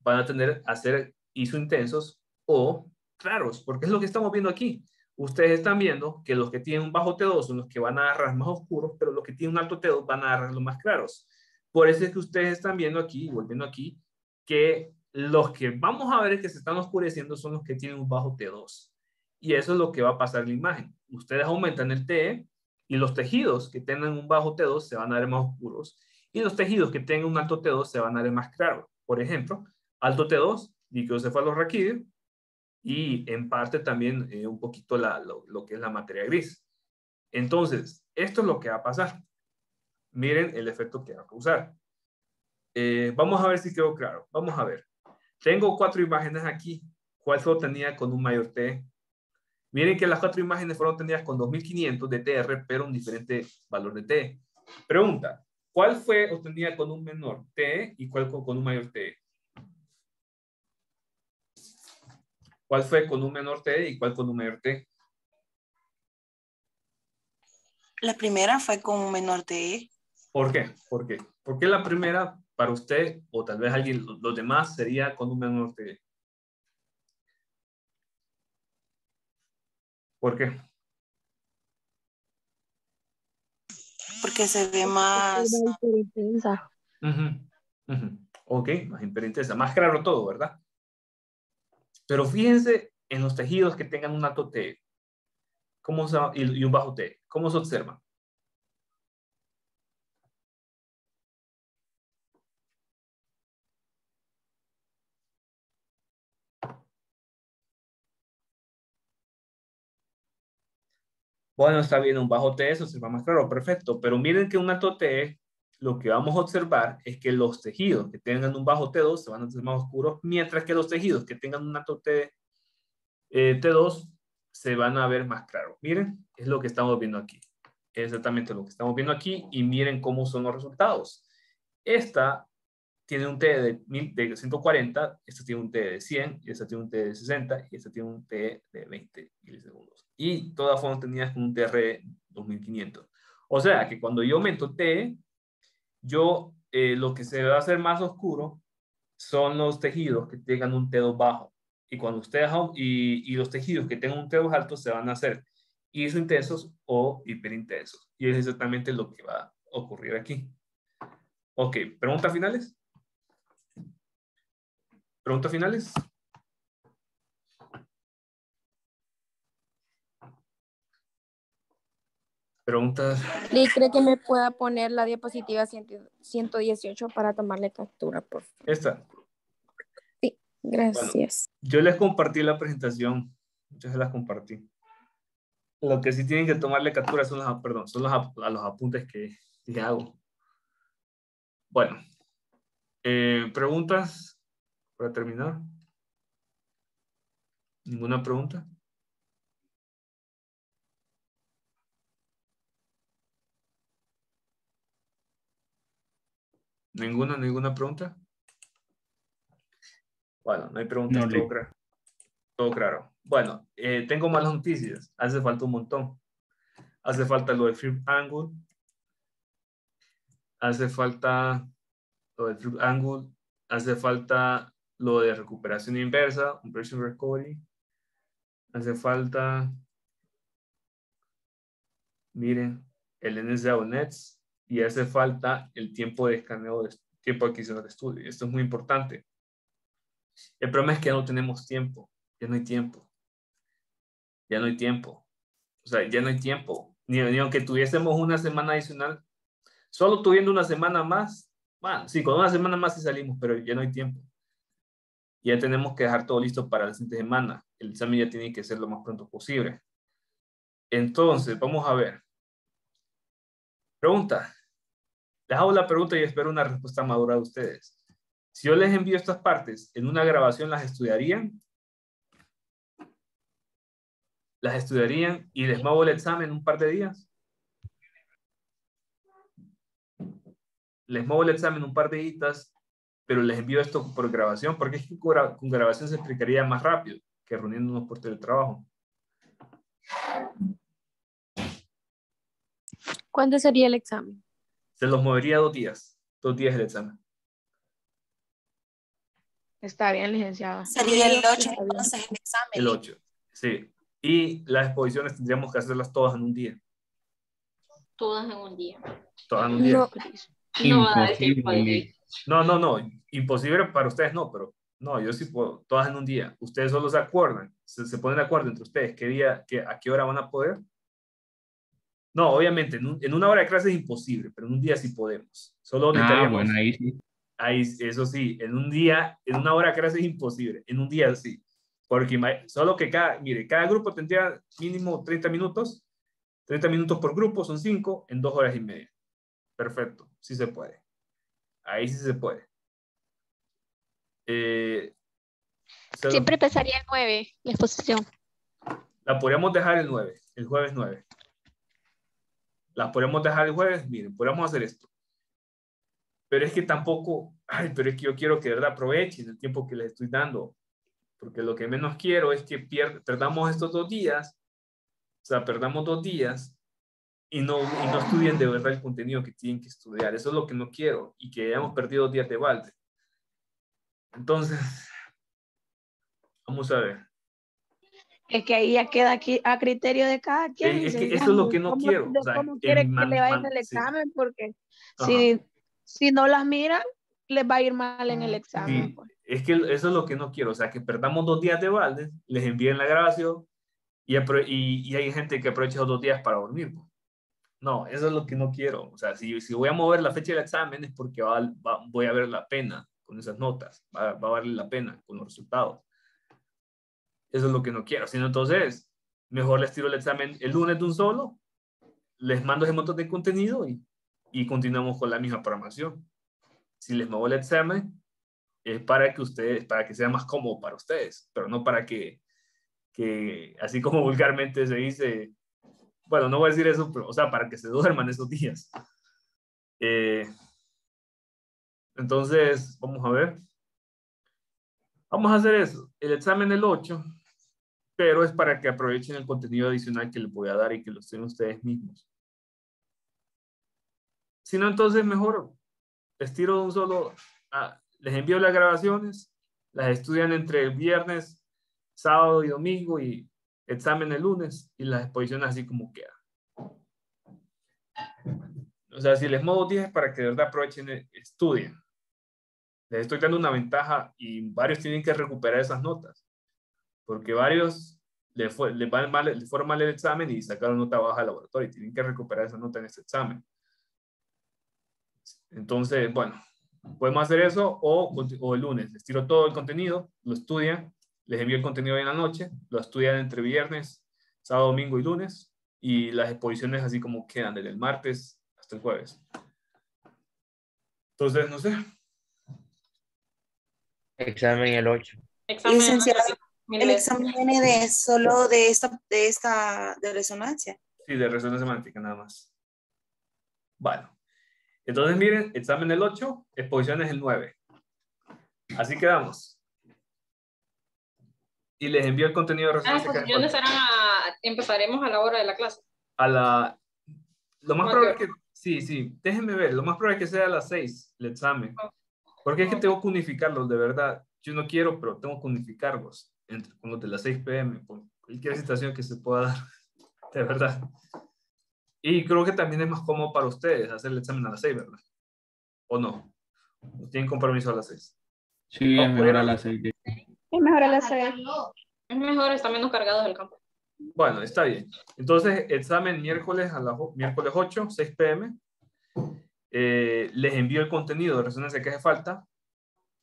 van a tener a ser isointensos o claros, porque es lo que estamos viendo aquí. Ustedes están viendo que los que tienen un bajo T2 son los que van a agarrar más oscuros, pero los que tienen un alto T2 van a agarrar los más claros. Por eso es que ustedes están viendo aquí, volviendo aquí, que los que vamos a ver que se están oscureciendo son los que tienen un bajo T2. Y eso es lo que va a pasar en la imagen. Ustedes aumentan el T y los tejidos que tengan un bajo T2 se van a ver más oscuros y los tejidos que tengan un alto T2 se van a ver más claros. Por ejemplo, alto T2, líquido cefalorraquídeo, y en parte también eh, un poquito la, lo, lo que es la materia gris. Entonces, esto es lo que va a pasar. Miren el efecto que va a causar. Eh, vamos a ver si quedó claro. Vamos a ver. Tengo cuatro imágenes aquí. ¿Cuál fue obtenida con un mayor T? Miren que las cuatro imágenes fueron obtenidas con 2500 de TR, pero un diferente valor de T. Pregunta, ¿cuál fue obtenida con un menor T y cuál con, un mayor T? ¿Cuál fue con un menor T y cuál con un mayor T? La primera fue con un menor T. ¿Por qué? ¿Por qué? ¿Por qué la primera para usted o tal vez alguien, los demás, sería con un menor T? ¿Por qué? Porque se ve más. Hiperintensa. Ujú, ujú. Ok, más hiperintensa. Más claro todo, ¿verdad? Pero fíjense en los tejidos que tengan un alto T ¿cómo y, un bajo T. ¿Cómo se observa? Bueno, está bien, un bajo T se observa más claro, perfecto. Pero miren que un alto T, lo que vamos a observar es que los tejidos que tengan un bajo T2 se van a hacer más oscuros, mientras que los tejidos que tengan un alto T, eh, T2 se van a ver más claros. Miren, es lo que estamos viendo aquí. Es exactamente lo que estamos viendo aquí y miren cómo son los resultados. Esta tiene un T de, mil- de 140, esta tiene un T de 100, y esta tiene un T de 60, y esta tiene un T de 20 milisegundos. Y todas fueron tenidas con un TR 2500. O sea que cuando yo aumento T, yo eh, lo que se va a hacer más oscuro son los tejidos que tengan un T2 bajo. Y cuando ustedes au- y, y los tejidos que tengan un T2 alto se van a hacer isointensos o hiperintensos. Y es exactamente lo que va a ocurrir aquí. Ok, ¿preguntas finales? ¿Preguntas finales? Preguntas. Lee, ¿cree que me pueda poner la diapositiva 100 118 para tomarle captura, por favor? Esta. Gracias. Yo les compartí la presentación. Yo se las compartí. Lo que sí tienen que tomarle captura son los, perdón, son los, a los apuntes que, que hago. Bueno. Eh, ¿Preguntas para terminar? ¿Ninguna pregunta? ¿Ninguna, ninguna pregunta? Bueno, no hay preguntas. No, todo, claro. Bueno, eh, tengo malas noticias. Hace falta un montón. Hace falta lo del flip angle. Hace falta lo del flip angle. Hace falta lo de recuperación inversa, compression recovery. Hace falta, miren, el NSA Nets y hace falta el tiempo de escaneo, de, tiempo de adquisición de estudio. Esto es muy importante. El problema es que ya no tenemos tiempo, ya no hay tiempo. Ya no hay tiempo. O sea, ya no hay tiempo. Ni, ni aunque tuviésemos una semana adicional, solo tuviendo una semana más, bueno, sí, con una semana más sí salimos, pero ya no hay tiempo. Ya tenemos que dejar todo listo para la siguiente semana. El examen ya tiene que ser lo más pronto posible. Entonces, vamos a ver. Pregunta. Les hago la pregunta y espero una respuesta madura de ustedes. Si yo les envío estas partes en una grabación, ¿las estudiarían? ¿Las estudiarían y les muevo el examen en un par de días? Les muevo el examen en un par de días, pero les envío esto por grabación, porque es que con grabación se explicaría más rápido que reuniéndonos por teletrabajo. ¿Cuándo sería el examen? Se los movería dos días, dos días el examen. Está bien, licenciada. Sería el 8 Está bien. entonces el examen. El 8, sí. Y las exposiciones tendríamos que hacerlas todas en un día. Todas en un día. Todas en un día. No, No Imposible. No, no, no. Imposible para ustedes, no, pero no, yo sí puedo, todas en un día. Ustedes solo se acuerdan, se, se ponen de acuerdo entre ustedes qué día, qué, a qué hora van a poder. No, obviamente, en, un- en una hora de clase es imposible, pero en un día sí podemos. Solo Ah, bueno, ahí sí. ahí, eso sí, en un día, en una hora de clase es imposible, en un día sí. Porque solo que cada, mire, cada grupo tendría mínimo 30 minutos, 30 minutos por grupo, son 5, en dos horas y media. Perfecto, sí se puede. Ahí sí se puede. Eh, Siempre empezaría el 9, la exposición. la podríamos dejar el 9, el jueves 9. La podríamos dejar el jueves, miren, podríamos hacer esto. Pero es que tampoco, ay, pero es que yo quiero que de verdad aprovechen el tiempo que les estoy dando. Porque lo que menos quiero es que pier- perdamos estos dos días, o sea, perdamos dos días y no, y no estudien de verdad el contenido que tienen que estudiar. Eso es lo que no quiero y que hayamos perdido días de balde. Entonces, vamos a ver. Es que ahí ya queda aquí a criterio de cada quien. Es- es que eso es lo que no cómo- quiero, o sea, ¿Cómo en quiere que le vaya man- el sí. examen? Porque si si no las miran, les va a ir mal en el examen. Sí, pues. es que eso es lo que no quiero, o sea, que perdamos dos días de balde, les envíen la grabación y, y, y hay gente que aprovecha esos dos días para dormir. pues. No, eso es lo que no quiero. O sea, si, si voy a mover la fecha del examen es porque va, va- voy a ver la pena con esas notas, va, va a valer la pena con los resultados. Eso es lo que no quiero. Sino entonces, mejor les tiro el examen el lunes de un solo, les mando ese montón de contenido y, y continuamos con la misma programación. Si les muevo el examen, es para que ustedes, para que sea más cómodo para ustedes, pero no para que, que así como vulgarmente se dice, bueno, no voy a decir eso, pero, o sea, para que se duerman esos días. Eh, entonces, vamos a ver. Vamos a hacer eso, el examen el 8, pero es para que aprovechen el contenido adicional que les voy a dar y que lo estén ustedes mismos. Si no, entonces mejor les tiro un solo, ah, les envío las grabaciones, las estudian entre viernes, sábado y domingo y examen el lunes y las exposiciones así como queda. O sea, si les muevo 10 para que de verdad aprovechen, eh, estudien. Les estoy dando una ventaja y varios tienen que recuperar esas notas. Porque varios le, fue, le, van mal, le fueron mal el examen y sacaron nota baja al laboratorio y tienen que recuperar esa nota en este examen. Entonces, bueno, podemos hacer eso o, o el lunes. Les tiro todo el contenido, lo estudian, les envío el contenido en la noche, lo estudian entre viernes, sábado, domingo y lunes y las exposiciones así como quedan desde el martes hasta el jueves. Entonces, no sé. Examen el 8. Examen Licenciado, el examen viene de solo de esta, de esta, de resonancia. Sí, de resonancia semántica nada más. Bueno. Entonces, miren, examen el 8, exposiciones el 9. Así quedamos. Y les envío el contenido de Las resonancia. exposiciones serán a, empezaremos a la hora de la clase. a la... Lo más ¿Cómo probable es que... Sí, sí, déjenme ver. Lo más probable es que sea a las 6 el examen. Porque es que tengo que unificarlos, de verdad. Yo no quiero, pero tengo que unificarlos entre, con los de las 6 pm, por cualquier situación que se pueda dar, de verdad. Y creo que también es más cómodo para ustedes hacer el examen a las 6, ¿verdad? ¿O no? ¿O ¿Tienen compromiso a las 6? Sí, No, es mejor a las seis. Es mejor a las seis. Es mejor, están menos cargados del campo. Bueno, está bien. Entonces, examen miércoles a las miércoles 8, 6 pm. Eh, les envío el contenido de resonancia que hace falta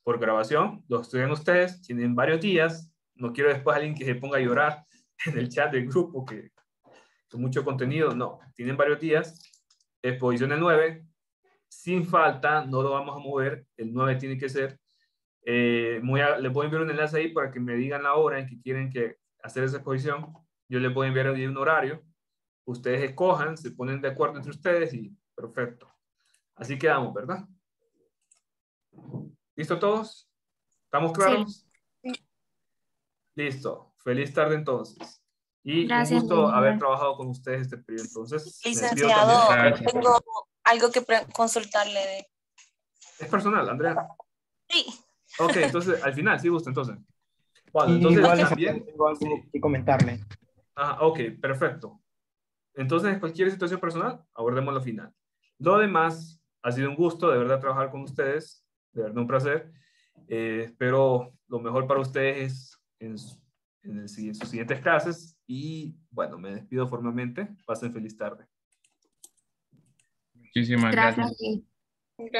por grabación. Lo estudian ustedes, tienen varios días. No quiero después alguien que se ponga a llorar en el chat del grupo que, que mucho contenido. No, tienen varios días. Exposición el 9. Sin falta, no lo vamos a mover. El 9 tiene que ser. Eh, a- les voy a enviar un enlace ahí para que me digan la hora en que quieren que hacer esa exposición. Yo les voy a enviar un horario. Ustedes escojan, se ponen de acuerdo entre ustedes y perfecto. Así quedamos, ¿verdad? ¿Listo todos? ¿Estamos claros? Listo. Feliz tarde entonces. Y Gracias, un gusto haber trabajado con ustedes este periodo. Entonces, Licenciado, tengo algo que consultarle de. Es personal, Andrea. Sí. Ok, entonces, al final, sí gusta, entonces. Bueno, entonces igual también... tengo algo que comentarle. Ah, ok, perfecto. Entonces, cualquier situación personal, abordemos lo final. Lo demás, ha sido un gusto de verdad trabajar con ustedes, de verdad un placer. Eh, espero lo mejor para ustedes en, su- en, el si- en sus siguientes clases y bueno, me despido formalmente. Pasen feliz tarde. Muchísimas gracias. Gracias.